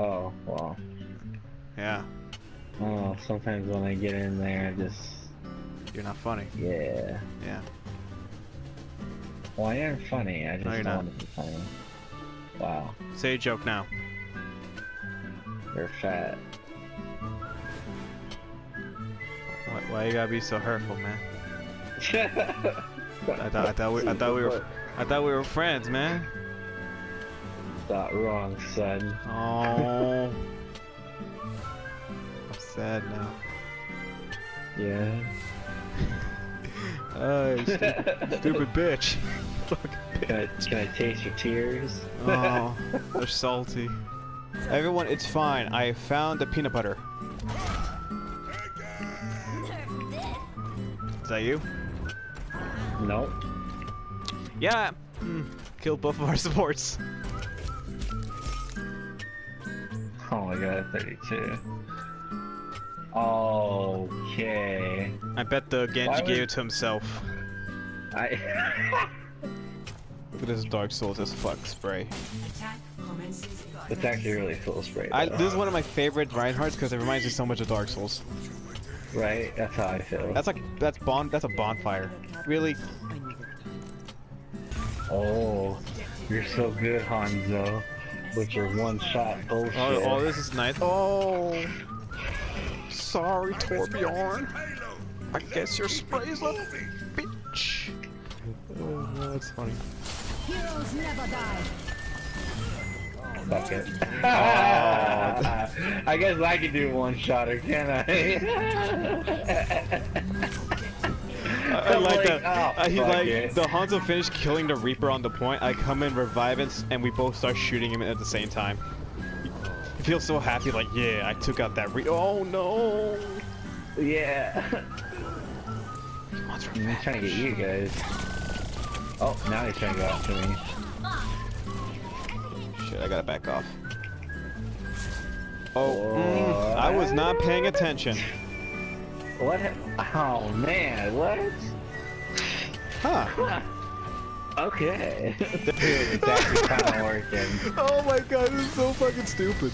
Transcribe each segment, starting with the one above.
Oh, well. Yeah, Oh, sometimes when I get in there, I just. you're not funny. Yeah. Yeah. Well, I am funny. I just No, you're don't not. want to be funny. Wow. Say a joke now. You're fat. Why, why you gotta be so hurtful, man? I thought, I thought we, I thought we were, I thought we were friends, man. Not wrong, son. Oh. I'm sad now. Yeah. Oh, stupid, stupid bitch. Fucking Can I, can I taste your tears? Oh, they're salty. Everyone, it's fine. I found the peanut butter. Is that you? nope. Yeah. Mm, killed both of our supports. My 32. Okay. I bet the Genji Why gave it to himself. I. Look at this Dark Souls as fuck spray. it's actually really cool spray. I, this is one of my favorite Reinhardts because it reminds me so much of Dark Souls. Right? That's how I feel. That's like that's bon that's a bonfire. Really? Oh, you're so good, Hanzo. With your one-shot oh, bullshit. Oh, oh, this is nice. Oh, sorry, Torbjorn. I guess your spray's a bitch. Oh, that's funny. Heroes never die. Fuck it. Oh. I guess I can do one-shotter, can I? I, I I'm like that. oh, uh, he fuck like it. the Hanzo finished killing the Reaper on the point. I come in, revive it, and we both start shooting him at the same time. He feels so happy, like yeah, I took out that Re. Oh no! yeah. He's trying to get you guys. Oh, now he's trying to go after me. Shit, I gotta back off. Oh, mm, I was not paying attention. What? Oh man, what? Huh? Okay. it's actually kind of working. Oh my god, this is so fucking stupid.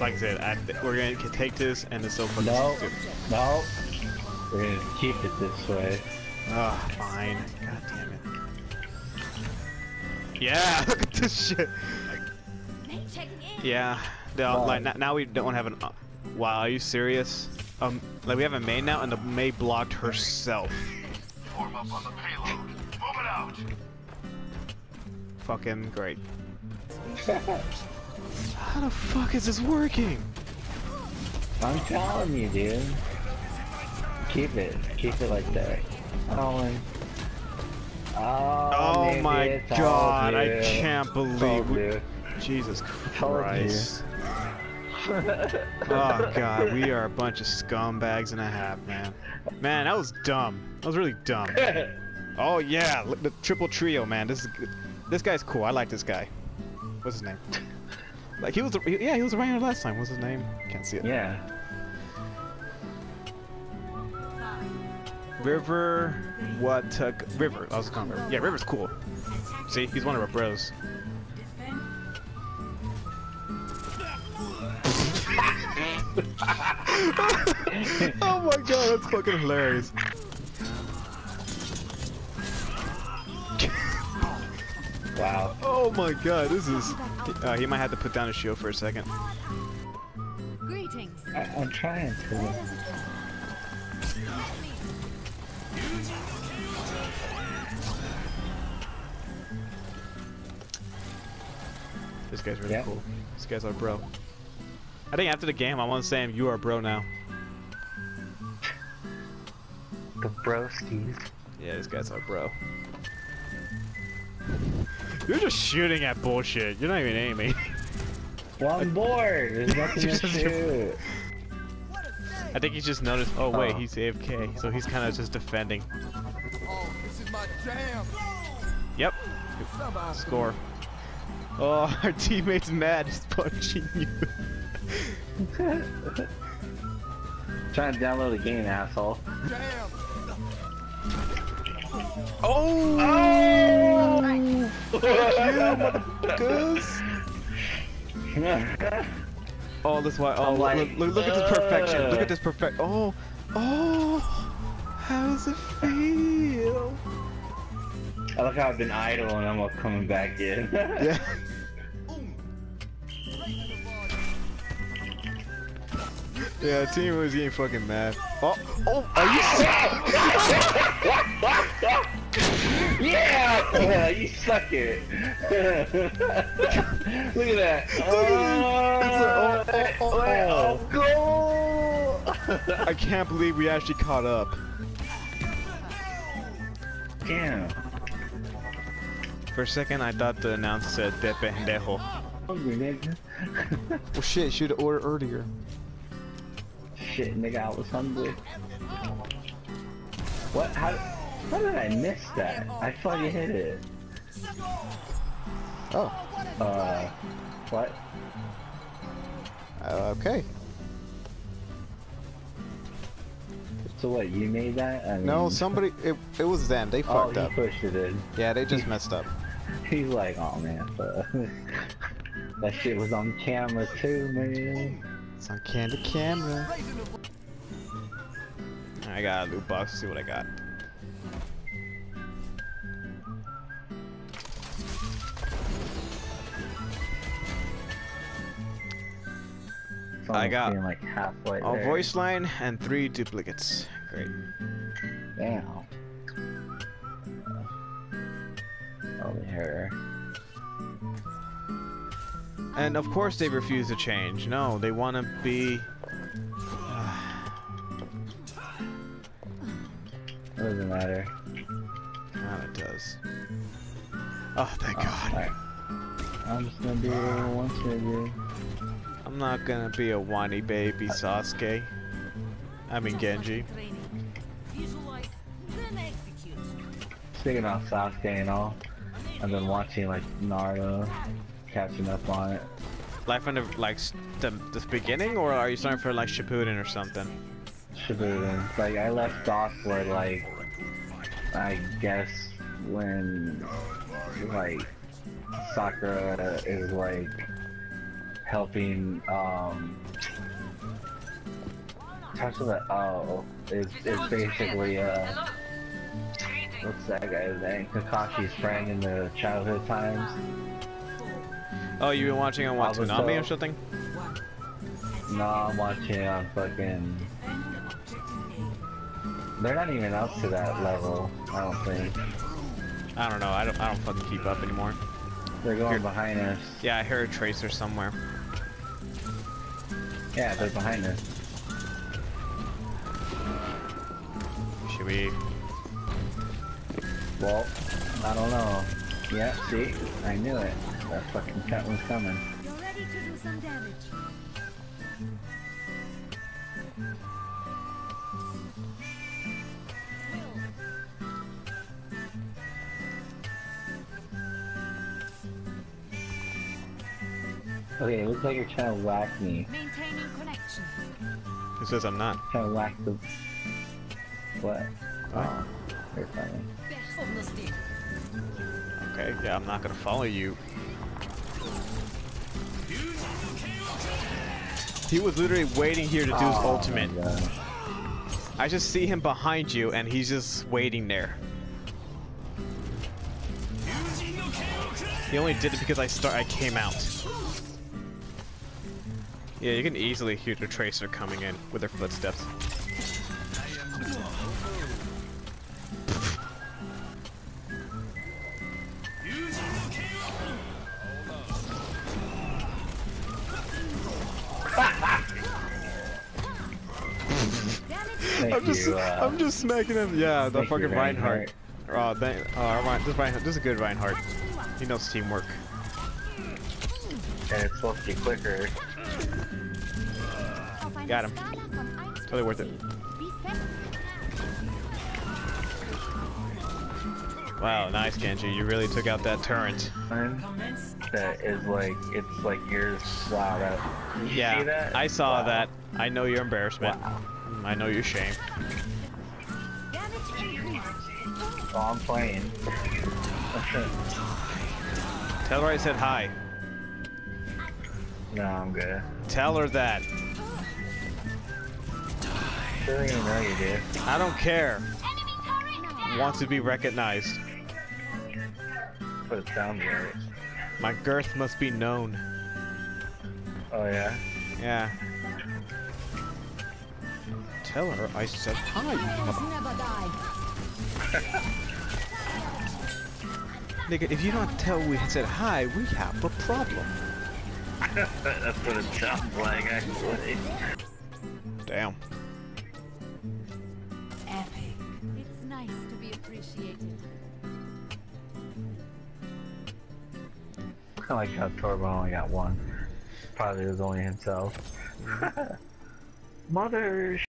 Like I said, I, we're gonna take this, and it's so fucking No, stupid. no. We're gonna keep it this way. Ah, fine. God damn it. Yeah, look at this shit. Yeah. No, Wow. like now we don't have an. Uh, wow, are you serious? Um, like we have a main now, and the Mei blocked herself. Form up on the payload. Move it out. Fucking great. How the fuck is this working? I'm telling you, dude. Keep it. Keep it like that. Colin. Oh, Oh my god, I can't believe we, you. Jesus Told you. Christ. Oh god, we are a bunch of scumbags and a half, man. Man, that was dumb. That was really dumb. Oh yeah, look, the triple trio, man. This is. This guy's cool. I like this guy. What's his name? Like he was, yeah, he was around last time. What's his name? Can't see it. yeah. River, what? River. I was calling River. Yeah, River's cool. See, he's one of our bros. oh my god, that's fucking hilarious. Wow. Oh my god, this is. Uh, he might have to put down his shield for a second. Greetings. I, I'm trying to. This guy's really Yeah. cool. This guy's our bro. I think after the game, I want to say him, you are a bro now. The broskies. Yeah, this guy's our bro. You're just shooting at bullshit. You're not even aiming. One board. There's nothing to shoot. I think he's just noticed. Oh wait, Oh. he's AFK, so he's kind of just defending. Oh, this is my jam. Yep. Somebody. Score. Oh, our teammate's mad. He's punching you. Trying to download the game, asshole. Jam. Oh! Oh! Fuck you! motherfuckers. Oh, this why. Oh, I'm look, look, look at this perfection. Look at this perfect. Oh, oh. How does it feel? I look how I've been idle and I'm all coming back in. Yeah. Yeah, Team was getting fucking mad. Oh, oh, are you yeah! yeah! You suck it! Look at that! oh, oh, oh, oh, goal! I can't believe we actually caught up. Damn. For a second, I thought the announcer said "de pendejo." Hungry, nigga. Well, shit, should have ordered earlier. Shit, nigga, I was hungry. What? How? How did I miss that? I fucking hit it. Oh, Uh, what? uh, okay. So what? You made that? I No, somebody. It, it was them. They Oh, fucked up. pushed it in. Yeah, they just messed up. He's like, oh man, but that shit was on camera too, man. It's on candy camera. I got a loot box. See what I got. It's I got being, like halfway A there. voice line and three duplicates. Great. Damn. Oh, there. And of course they refuse to change. No, they want to be. It doesn't matter. God, it does. Oh, thank Oh, God. alright. I'm just gonna be a I want. I'm not gonna be a whiny baby Sasuke. I mean Genji. Visualize, then. Speaking of Sasuke and all, I've been watching like Naruto, catching up on it. Like from the like the the beginning, or are you starting for like Shippuden or something? Shippuden. Like I left off where like I guess when like Sakura is like helping um the oh is it's basically uh what's that guy's name? Kakashi's friend in the childhood times. Oh, you've been watching on what I was, Toonami uh, or something? No, I'm watching on fucking they're not even up to that level, I don't think. I don't know. I don't. I don't fucking keep up anymore. They're going behind us. Yeah, I heard a Tracer somewhere. Yeah, they're behind us. Should we? Well, I don't know. Yeah, see? I knew it. That fucking cat was coming. You're ready to do some damage. Okay, it looks like you're trying to whack me. Maintaining connection. Who says I'm not? Trying to whack the... What? Oh, you're funny. Okay, yeah, I'm not gonna follow you. He was literally waiting here to do his Oh, ultimate. I just see him behind you, and he's just waiting there. He only did it because I start. I came out. Yeah, you can easily hear the tracer coming in with their footsteps. I'm just, you, uh, I'm just smacking him. Yeah, the fucking Reinhardt. Reinhardt. Oh, thank, oh, Rein- this Reinhardt, this is a good Reinhardt. He knows teamwork. And it's supposed to be quicker. Got him. Skala von 1 bis Totally worth it. 10. Wie fest Wow, nice Genji. You really took out that turret. That is like, it's like yours. Wow, that... You Yeah, that? I saw Wow. that. I know your embarrassment. Wow. I know your shame. Oh, I'm playing. Tell her I said hi. No, I'm good. Tell her that. She doesn't know you, dude. I don't care. Want to be recognized. But it sounds right. My girth must be known. Oh yeah? Yeah. Tell her I said hi. Heroes never die. Nigga, if you don't tell we said hi, we have a problem. That's what it sounds like, actually. Damn. Epic. It's nice to be appreciated. I like how Torbo only got one. Probably was only himself. Mother